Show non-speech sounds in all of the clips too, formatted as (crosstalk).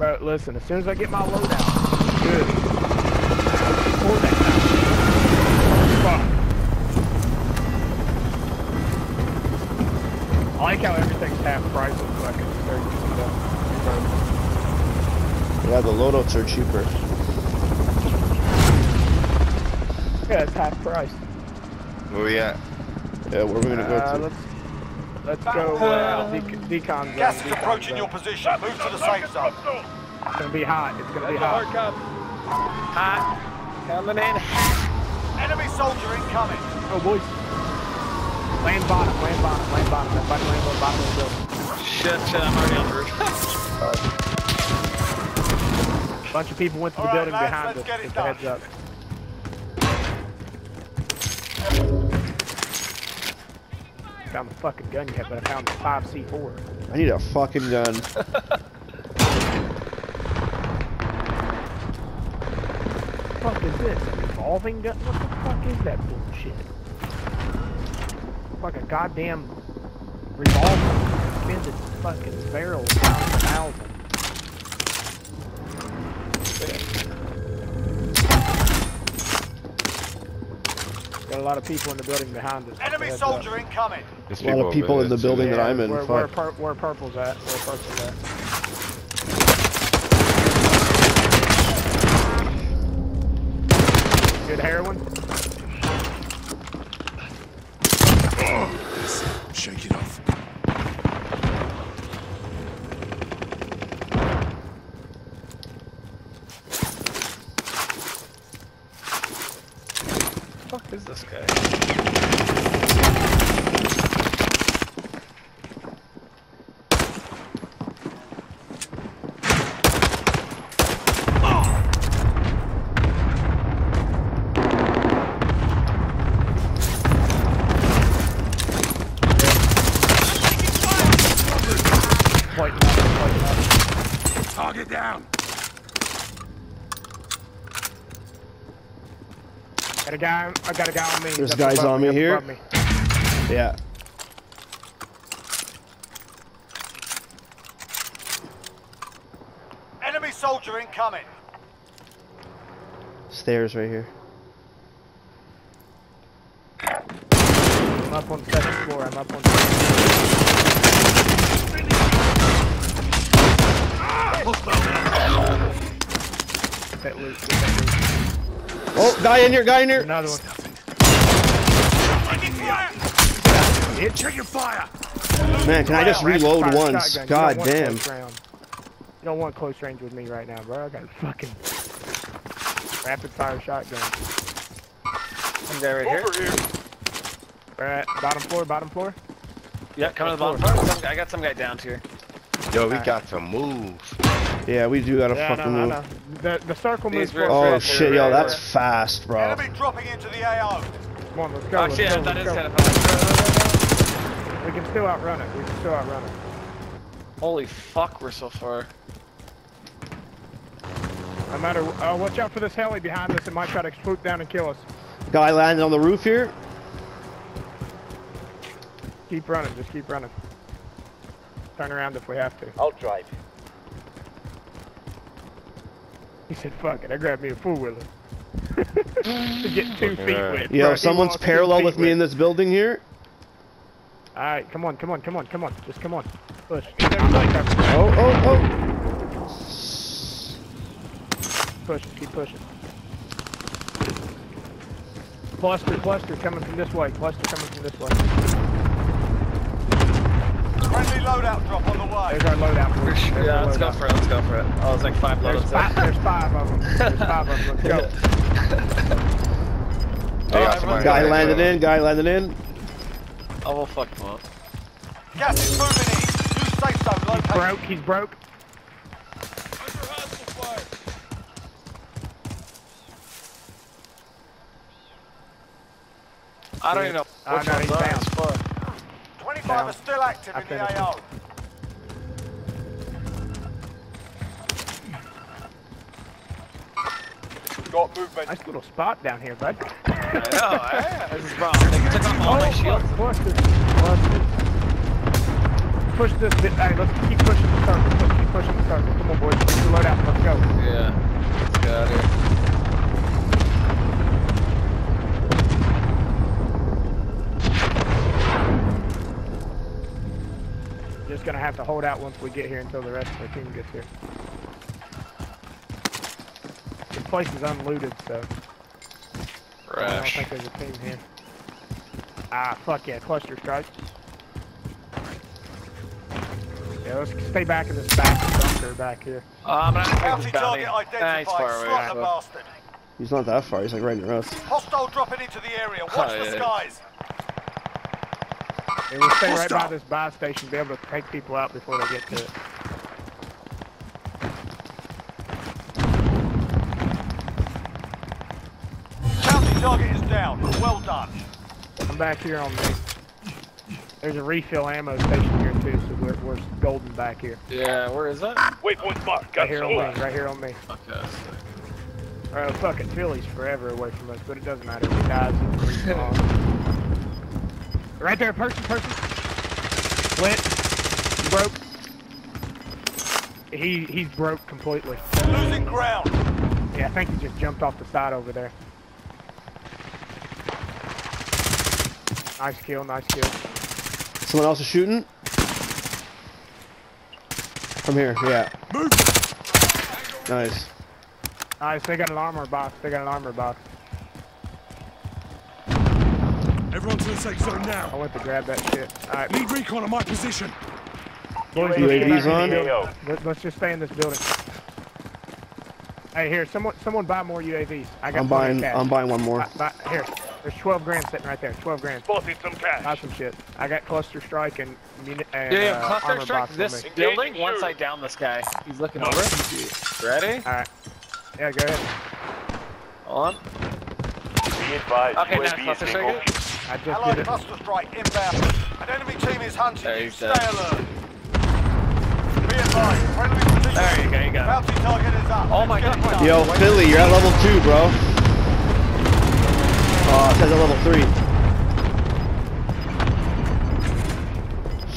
Bro, listen, as soon as I get my load out, good. Pull that Fuck. I like how everything's half price with fucking 30 Yeah, the loadouts are cheaper. Yeah, it's half price. Where we at? Yeah, where are we gonna go Uh, to? Let's let's go uh, dec decon zone. Gas is decon approaching zone. your position. Move to the safe zone. It's gonna be hot. It's gonna be hot. cup. Hot. Coming in. Enemy soldier incoming. Oh boys. Land bottom, land bottom, land bottom. Everybody land on the bottom of the building. Shit, shit, I'm already on the roof. (laughs) bunch of people went to the All right, building lads, behind let's us. get it done. heads up. I found the fucking gun yet, but I found the 5C4. I need a fucking gun. (laughs) What the fuck is this? A revolving gun? What the fuck is that bullshit? Like a goddamn revolver. Spins its fucking barrel down a thousand. Got a lot of people in the building behind us. Enemy Heads up. soldier incoming. There's A lot of people in the too. building that I'm in. Where, where, pur where purple's at? Where purple's at? Good heroin? Shake it off. Fuck is this guy? Target down. Got a guy, I got a guy on me. There's Up guys on me up here. me. Yeah. Enemy soldier incoming. Stairs right here. I'm up on second floor. I'm up on the second floor. Ah! Get loot, get that Oh, guy in here, guy in loot. here. Another one. Check your fire. Man, can I just reload fire once? God damn. close. You don't want close range with me right now, bro. I got a fucking rapid fire shotgun. Some guy right here. Over here. We're bottom floor, bottom floor. Yeah, coming to the bottom floor. I got some guy down here. Yo, we got to move. Yeah, we do gotta Yeah, fucking know, I move. know. The, the circle moves These. Oh Right, shit, right, yo, that's right. fast, bro. Enemy dropping into the AO. Come on, let's go. Actually, let's yeah, go, that is let's kind go. of fun. We can still outrun it. We can still outrun it. Holy fuck, we're so far. No matter. Uh, watch out for this heli behind us. It might try to swoop down and kill us. Guy landed on the roof here. Keep running. Just keep running. Turn around if we have to. I'll drive. He said, "Fuck it." I grabbed me a four wheeler (laughs) to get two feet Yeah. with. Yo, bro. He someone's parallel with me in this building here. All right, come on, come on, come on, come on. Just come on. Push. Keep everybody covered. Oh, oh, Push. Keep pushing. Cluster, cluster coming from this way. Cluster coming from this way. Friendly loadout drop on the way. There's our loadout. For boys. sure. There's Yeah, let's go for it. Let's go for it. Oh, it's like five There's loads. five, there's five of them. There's five of them. Let's go. They got everyone's oh. Guy right landed in, guy landed in. Oh, we'll fuck him up. Gas is moving in. New safe zone He's broke. He's broke. I don't even know which no, one's he's ours. down down. are still active I in the AO. Got movement. Nice little spot down here, bud. I know, eh? (laughs) This is wrong. Took off all oh, my shields. Push this. Push this. Push this bit. Alright, let's keep pushing the circle. Let's keep pushing the circle. Come on, boys. Let's load out. Let's go. Yeah. Let's get out of here. Push the have to hold out once we get here until the rest of our team gets here. This place is unlooted, so I don't think there's a team here. Ah, fuck yeah, cluster strikes. Yeah, let's stay back in this back bunker back here. Uh, I'm gonna have Bounty to target this bounty. Nah, he's identified. far away. Slot the Right. bastard. He's not that far. He's like right near us. Hostile dropping into the area. Watch Oh, the yeah. skies. Yeah, we'll stay right by this buy station, be able to take people out before they get to it. Bounty target is down. Well done. I'm back here on me. There's a refill ammo station here too, so we're, we're golden back here. Yeah, where is that? Waypoint marked. Right Got here on me, right here on me. Okay. Alright, fucking Philly's forever away from us, but it doesn't matter. He dies. (laughs) in the respawn. right there, person, person. Lit. Broke. He he's broke completely. Losing ground. Yeah, I think he just jumped off the side over there. Nice kill, nice kill. Someone else is shooting. From here, yeah. Move. Nice. Nice, they got an armor box. They got an armor box. Everyone to the safe zone I now. went to grab that shit. Alright, Need recon on my position. boys, UAVs on? in this building. Let- Let's just stay in this building. Hey, here, someone, someone buy more UAVs. I got I'm buying. cash. I'm buying one more. Buy- buy- here, there's 12 grand sitting right there. 12 grand. Spotted some cash. Buy cash. some shit. I got cluster strike and, and Yeah, yeah, uh, cluster armor strike this me. building once I down this guy. He's looking over. Ready? All right. Yeah, go ahead. Hold on. Be advised, Okay, now UAV cluster is being strike it. I just Allied did it. cluster strike inbound. An enemy team is hunting There you. Stay dead. alert. Be advised. Friendly position. There you go, you got it. Bounty target is up. Oh my Let's get God, it done. Yo, Philly, you're at level two, bro. Oh, it says at level three.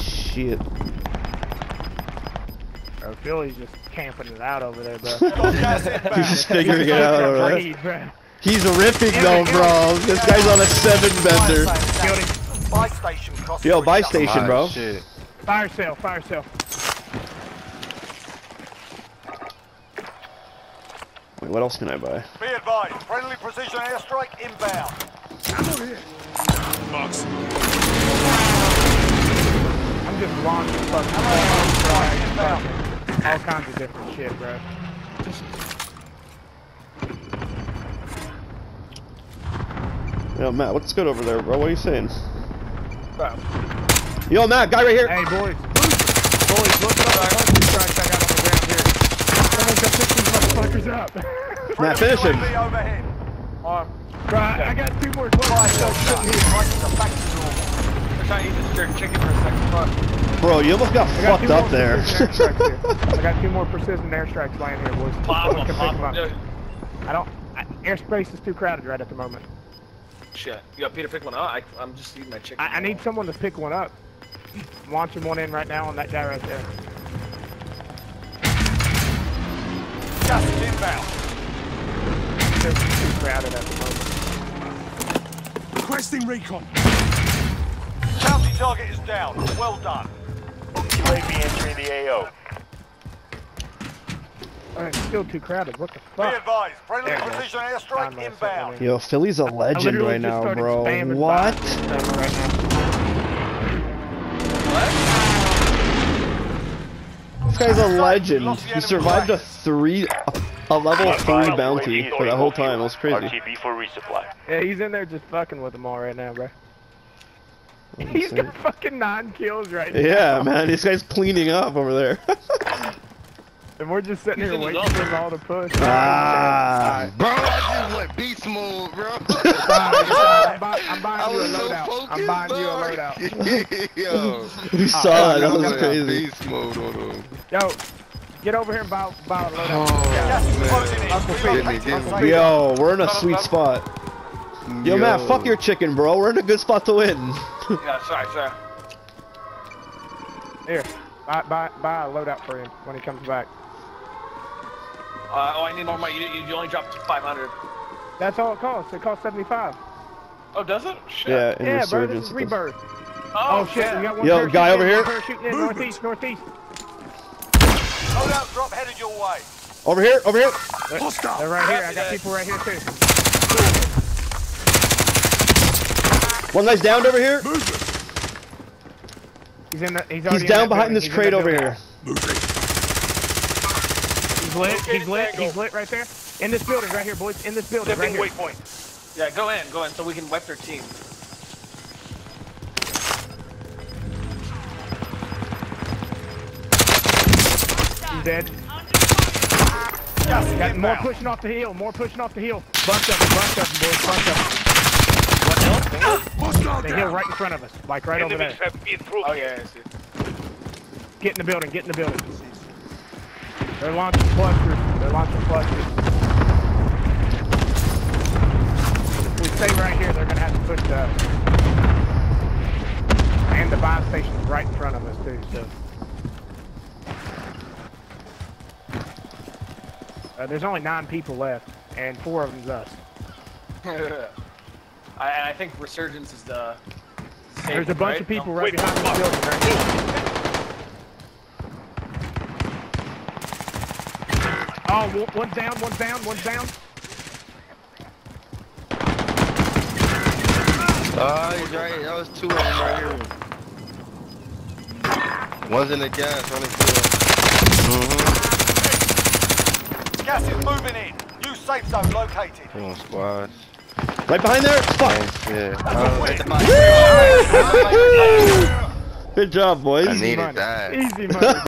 Shit. Bro, Philly's just camping it out over there, bro. Got gas (laughs) inbound. He's just figuring it out. Fucking Right? Breed, bro. He's ripping though, bro. This guy's on a seven bender. Buy station crossing. Yo, buy station, bro. Shit. Fire sale, fire sale. Wait, what else can I buy? Be advised. Friendly precision airstrike inbound. Ammo here. Box. I'm just launching fucking inbound. all kinds of different shit, bro. Yo, Matt, what's good over there, bro? What are you saying? Bro. Yo, Matt, guy right here. Hey, boys. Boys, look at all the cluster strikes I got on the ground here. Someone go pick these motherfuckers up. Matt, finish him. UAV overhead. Bro, I I got two more cluster strikes sitting here. Prices are back to normal. We're trying to eat this jerk chicken for a second. Fuck. Bro, you almost got got fucked up there. precision airstrikes here. (laughs) I got two more precision airstrikes laying here, boys. Pop Someone him, can pick pop them up. I don't. I, airspace is too crowded right at the moment. Shit. You got Peter pick one up. I, I'm just eating my chicken. I, I need someone to pick one up. I'm launching one in right now on that guy right there. Gas is inbound. They're too crowded at the moment. Requesting recon. Bounty target is down. Well done. UAV entering the AO. It's still too crowded. What the Be fuck? advised. Friendly There you go. precision Found airstrike myself inbound. Yo, Philly's a legend right now, bro. What? right now. This guy's a legend. He survived a three, a level three bounty for the whole time. It was crazy. RTB for resupply. Yeah, he's in there just fucking with them all right now, bro. (laughs) He's got fucking nine kills right now. Yeah, man, this guy's cleaning up over there. (laughs) And we're just sitting He's here waiting for them all to push. Ah. Bro, I just went beast mode, bro. I'm, buy- I'm buying you a was so loadout. I'm buying you a loadout. Yo. (laughs) we saw that. That was crazy. Beast mode on him. Yo, get over here and buy, buy a loadout. Gas is man. closing in. Uncle Pete, Relocating get me, to me. Yo, we're in a sweet spot. Yo, Matt, fuck your chicken, bro. We're in a good spot to win. Yeah, sorry, sorry. Here, buy, buy, buy a loadout for him when he comes back. Uh, oh, I need more money. You, you only dropped to 500. That's all it costs. It costs 75. Oh, does it? Shit. Yeah, in Yeah, bro, this is rebirth. Oh, Oh, shit, we got one Yo, guy over one here. parachute in, northeast, northeast. Loadout drop headed your way. Over here, over here. Hostile. They're right here. I got people right here too. One guy's downed over here. He's in the. He's, He's down behind this He's crate over building. here. He's lit. He's lit. Tango. He's lit right there. In this building right here, boys. In this building right here. waypoint. Yeah, go in, go in, so we can wipe their team. He's dead. Gas Got more pushing off the hill. More pushing off the hill. Bunch of them. Bunch of them, boys. Bunch of them. Hostile The hill down. right in front of us, like right over there. Oh, yeah, I see. Get in the building. Get in the building. They're launching clusters. They're launching clusters. If we stay right here, they're gonna have to push the and the buy station's right in front of us too. So uh, there's only nine people left, and four of them's us. (laughs) I, I think Resurgence is the. There's a bunch right? of people No. right behind this building right here. Oh, one- one's down, one's down, one's down. Ah, he's right. That was two of them right here. One's in the gas, one is Mm-hmm. Gas is moving in. New safe zone located. Come on, squad. Right behind there. Fuck. Nice, yeah. Uh, Win. (laughs) Good job, boys. I needed that. Easy money.